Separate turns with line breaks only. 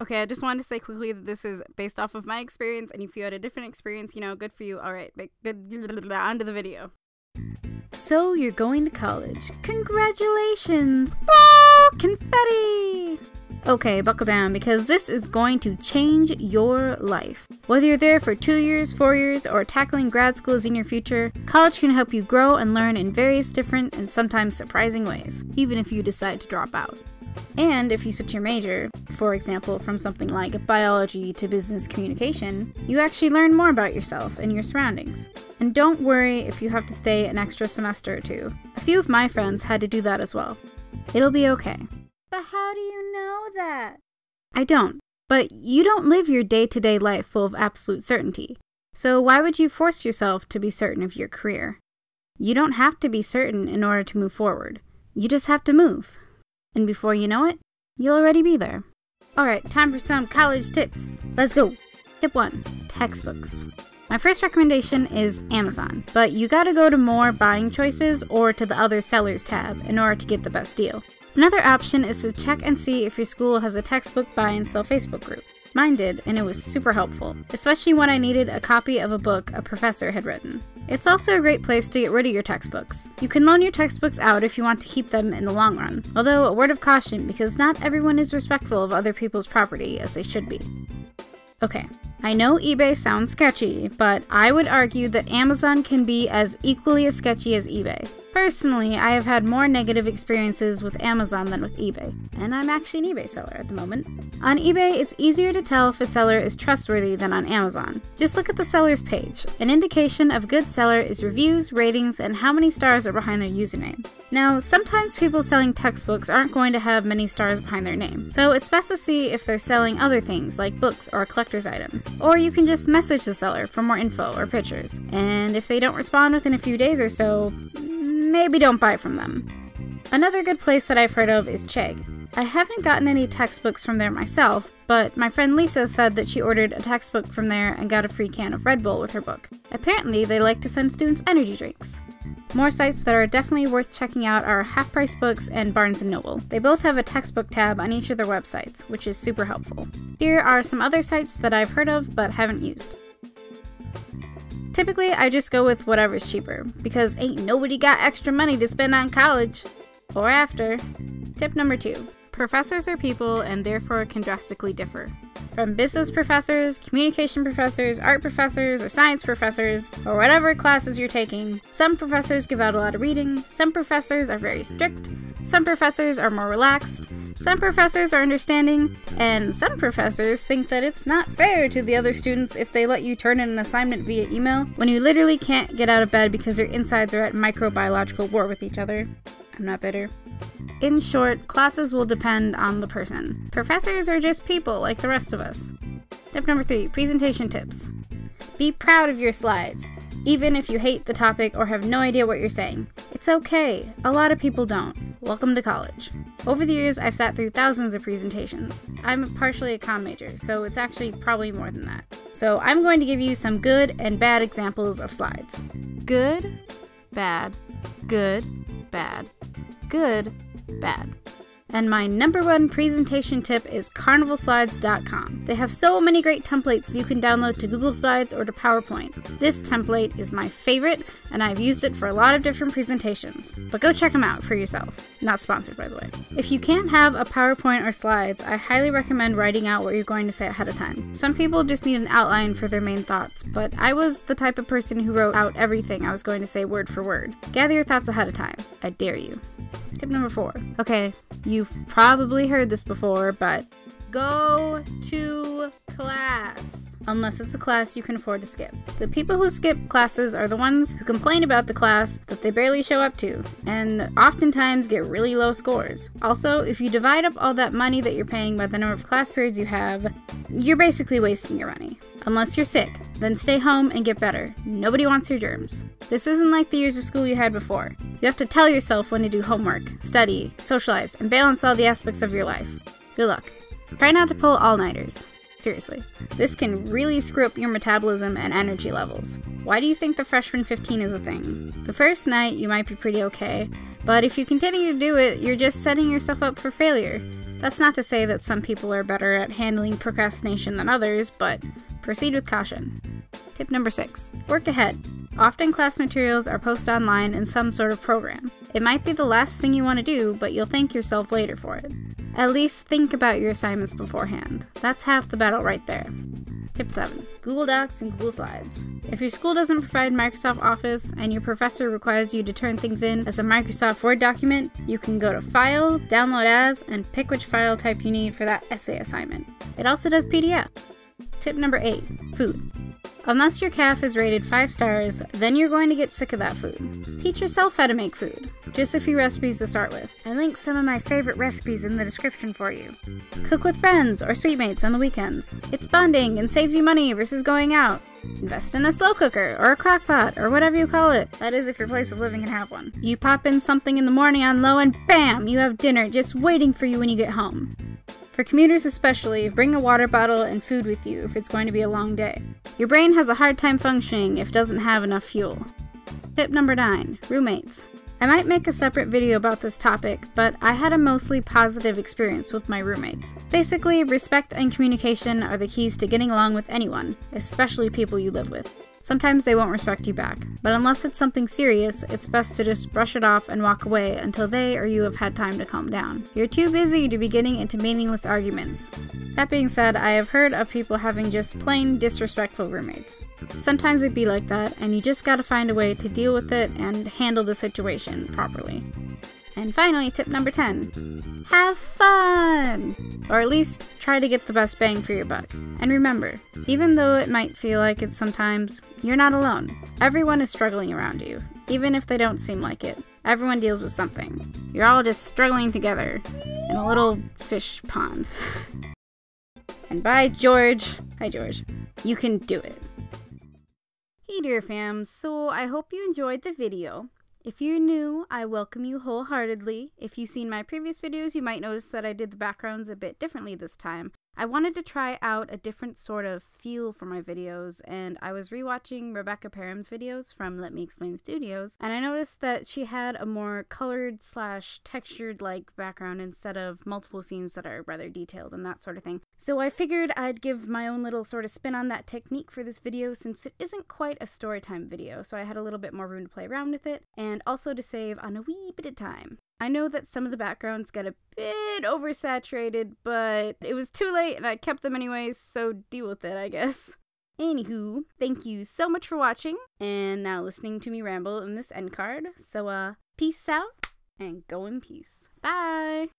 Okay, I just wanted to say quickly that this is based off of my experience, and if you had a different experience, you know, good for you. All right, but good. On to the video. So you're going to college. Congratulations! Oh, confetti! Okay, buckle down because this is going to change your life. Whether you're there for two years, four years, or tackling grad school as in your future, college can help you grow and learn in various different and sometimes surprising ways, even if you decide to drop out. And if you switch your major, for example, from something like biology to business communication, you actually learn more about yourself and your surroundings. And don't worry if you have to stay an extra semester or two. A few of my friends had to do that as well. It'll be okay. But how do you know that? I don't. But you don't live your day to day life full of absolute certainty. So why would you force yourself to be certain of your career? You don't have to be certain in order to move forward. You just have to move. And before you know it, you'll already be there. Alright, time for some college tips. Let's go. Tip 1 Textbooks. My first recommendation is Amazon, but you gotta go to more buying choices or to the other sellers tab in order to get the best deal. Another option is to check and see if your school has a textbook buy and sell Facebook group. Mine did, and it was super helpful, especially when I needed a copy of a book a professor had written. It's also a great place to get rid of your textbooks. You can loan your textbooks out if you want to keep them in the long run, although a word of caution because not everyone is respectful of other people's property as they should be. Okay, I know eBay sounds sketchy, but I would argue that Amazon can be as equally as sketchy as eBay. Personally, I have had more negative experiences with Amazon than with eBay, and I'm actually an eBay seller at the moment. On eBay, it's easier to tell if a seller is trustworthy than on Amazon. Just look at the seller's page. An indication of good seller is reviews, ratings, and how many stars are behind their username. Now, sometimes people selling textbooks aren't going to have many stars behind their name, so it's best to see if they're selling other things like books or collector's items. Or you can just message the seller for more info or pictures. And if they don't respond within a few days or so, maybe don't buy from them. Another good place that I've heard of is Chegg. I haven't gotten any textbooks from there myself, but my friend Lisa said that she ordered a textbook from there and got a free can of Red Bull with her book. Apparently, they like to send students energy drinks. More sites that are definitely worth checking out are Half Price Books and Barnes & Noble. They both have a textbook tab on each of their websites, which is super helpful. Here are some other sites that I've heard of but haven't used. Typically, I just go with whatever's cheaper, because ain't nobody got extra money to spend on college. Or after. Tip number two. Professors are people and therefore can drastically differ. From business professors, communication professors, art professors, or science professors, or whatever classes you're taking, some professors give out a lot of reading, some professors are very strict, some professors are more relaxed, some professors are understanding, and some professors think that it's not fair to the other students if they let you turn in an assignment via email when you literally can't get out of bed because your insides are at microbiological war with each other. I'm not bitter. In short, classes will depend on the person. Professors are just people like the rest of us. Tip number three presentation tips. Be proud of your slides even if you hate the topic or have no idea what you're saying. It's okay. A lot of people don't. Welcome to college. Over the years, I've sat through thousands of presentations. I'm partially a comm major, so it's actually probably more than that. So I'm going to give you some good and bad examples of slides. Good, bad, good, bad, good, bad. And my number one presentation tip is carnivalslides.com. They have so many great templates you can download to Google Slides or to PowerPoint. This template is my favorite, and I've used it for a lot of different presentations. But go check them out for yourself. Not sponsored, by the way. If you can't have a PowerPoint or slides, I highly recommend writing out what you're going to say ahead of time. Some people just need an outline for their main thoughts, but I was the type of person who wrote out everything I was going to say word for word. Gather your thoughts ahead of time. I dare you. Tip number four. Okay, you've probably heard this before, but go to class. Unless it's a class you can afford to skip. The people who skip classes are the ones who complain about the class that they barely show up to, and oftentimes get really low scores. Also, if you divide up all that money that you're paying by the number of class periods you have, you're basically wasting your money. Unless you're sick, then stay home and get better. Nobody wants your germs. This isn't like the years of school you had before. You have to tell yourself when to do homework, study, socialize, and balance all the aspects of your life. Good luck. Try not to pull all nighters. Seriously. This can really screw up your metabolism and energy levels. Why do you think the freshman 15 is a thing? The first night, you might be pretty okay, but if you continue to do it, you're just setting yourself up for failure. That's not to say that some people are better at handling procrastination than others, but proceed with caution. Tip number six work ahead. Often class materials are posted online in some sort of program. It might be the last thing you want to do, but you'll thank yourself later for it. At least think about your assignments beforehand. That's half the battle right there. Tip 7 Google Docs and Google Slides. If your school doesn't provide Microsoft Office and your professor requires you to turn things in as a Microsoft Word document, you can go to File, Download As, and pick which file type you need for that essay assignment. It also does PDF. Tip number 8 Food. Unless your caf is rated 5 stars, then you're going to get sick of that food. Teach yourself how to make food. Just a few recipes to start with. I link some of my favorite recipes in the description for you. Cook with friends or suitemates on the weekends. It's bonding and saves you money versus going out. Invest in a slow cooker or a crock pot or whatever you call it. That is, if your place of living can have one. You pop in something in the morning on low and bam, you have dinner just waiting for you when you get home. For commuters especially, bring a water bottle and food with you if it's going to be a long day. Your brain has a hard time functioning if it doesn't have enough fuel. Tip number 9 Roommates. I might make a separate video about this topic, but I had a mostly positive experience with my roommates. Basically, respect and communication are the keys to getting along with anyone, especially people you live with. Sometimes they won't respect you back, but unless it's something serious, it's best to just brush it off and walk away until they or you have had time to calm down. You're too busy to be getting into meaningless arguments. That being said, I have heard of people having just plain disrespectful roommates. Sometimes it'd be like that, and you just gotta find a way to deal with it and handle the situation properly. And finally, tip number 10 have fun! Or at least try to get the best bang for your buck. And remember, even though it might feel like it sometimes, you're not alone. Everyone is struggling around you, even if they don't seem like it. Everyone deals with something. You're all just struggling together in a little fish pond. and by George, hi George, you can do it. Hey dear fam, so I hope you enjoyed the video. If you're new, I welcome you wholeheartedly. If you've seen my previous videos, you might notice that I did the backgrounds a bit differently this time. I wanted to try out a different sort of feel for my videos, and I was rewatching Rebecca Parham's videos from Let Me Explain Studios, and I noticed that she had a more colored slash textured like background instead of multiple scenes that are rather detailed and that sort of thing. So I figured I'd give my own little sort of spin on that technique for this video since it isn't quite a storytime video, so I had a little bit more room to play around with it, and also to save on a wee bit of time. I know that some of the backgrounds get a bit oversaturated, but it was too late and I kept them anyways, so deal with it, I guess. Anywho, thank you so much for watching and now listening to me ramble in this end card. So, uh, peace out and go in peace. Bye!